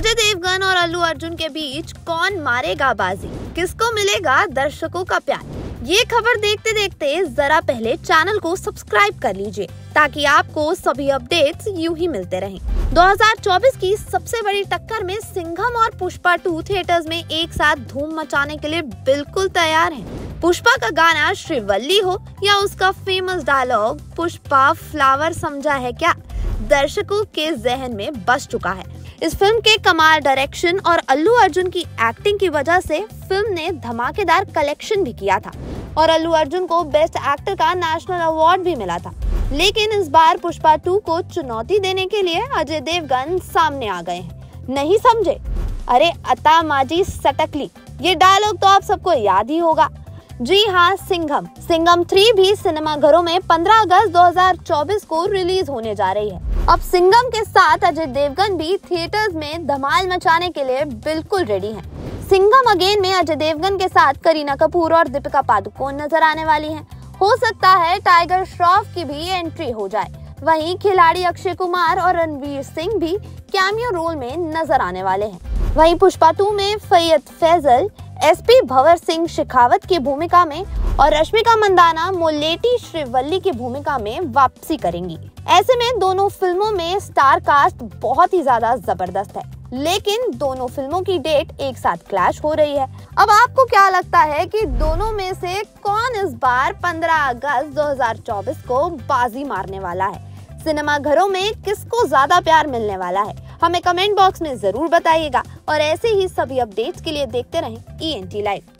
अजय देवगन और अल्लू अर्जुन के बीच कौन मारेगा बाजी किसको मिलेगा दर्शकों का प्यार ये खबर देखते देखते जरा पहले चैनल को सब्सक्राइब कर लीजिए, ताकि आपको सभी अपडेट्स यूँ ही मिलते रहें। 2024 की सबसे बड़ी टक्कर में सिंघम और पुष्पा टू थिएटर्स में एक साथ धूम मचाने के लिए बिल्कुल तैयार हैं। पुष्पा का गाना श्रीवल्ली हो या उसका फ़ेमस डायलॉग पुष्पा फ्लावर समझा है क्या दर्शकों के जहन में बस चुका है इस फ़िल्म के कमाल डायरेक्शन और अल्लू अर्जुन की एक्टिंग की वजह से फ़िल्म ने धमाकेदार कलेक्शन भी किया था और अल्लू अर्जुन को बेस्ट एक्टर का नेशनल अवार्ड भी मिला था। लेकिन इस बार पुष्पा टू को चुनौती देने के लिए अजय देवगन सामने आ गए हैं। नहीं समझे? अरे, अता माजी सटकली। ये डायलॉग तो आप सबको याद ही होगा। जी हाँ सिंघम। सिंघम थ्री भी सिनेमा घरों में 15 अगस्त 2024 को रिलीज़ होने जा रही है। अब सिंगम के साथ अजय देवगन भी थिएटर्स में धमाल मचाने के लिए बिल्कुल रेडी हैं। सिंगम अगेन में अजय देवगन के साथ करीना कपूर और दीपिका पादुकोण नज़र आने वाली हैं। हो सकता है टाइगर श्रॉफ की भी एंट्री हो जाए वहीं खिलाड़ी अक्षय कुमार और रणवीर सिंह भी कैमियो रोल में नज़र आने वाले हैं वहीं पुष्पा टू में फैयद फैजल एसपी भवर सिंह शेखावत की भूमिका में और रश्मिका मंदाना मोलेटी श्रीवल्ली की भूमिका में वापसी करेंगी। ऐसे में दोनों फ़िल्मों में स्टार कास्ट बहुत ही ज़्यादा ज़बरदस्त है। लेकिन दोनों फ़िल्मों की डेट एक साथ क्लैश हो रही है। अब आपको क्या लगता है कि दोनों में से कौन इस बार 15 अगस्त 2024 को बाजी मारने वाला है? सिनेमा घरों में किसको ज़्यादा प्यार मिलने वाला है? हमें कमेंट बॉक्स में ज़रूर बताइएगा और ऐसे ही सभी अपडेट्स के लिए देखते रहें ई एन टी लाइव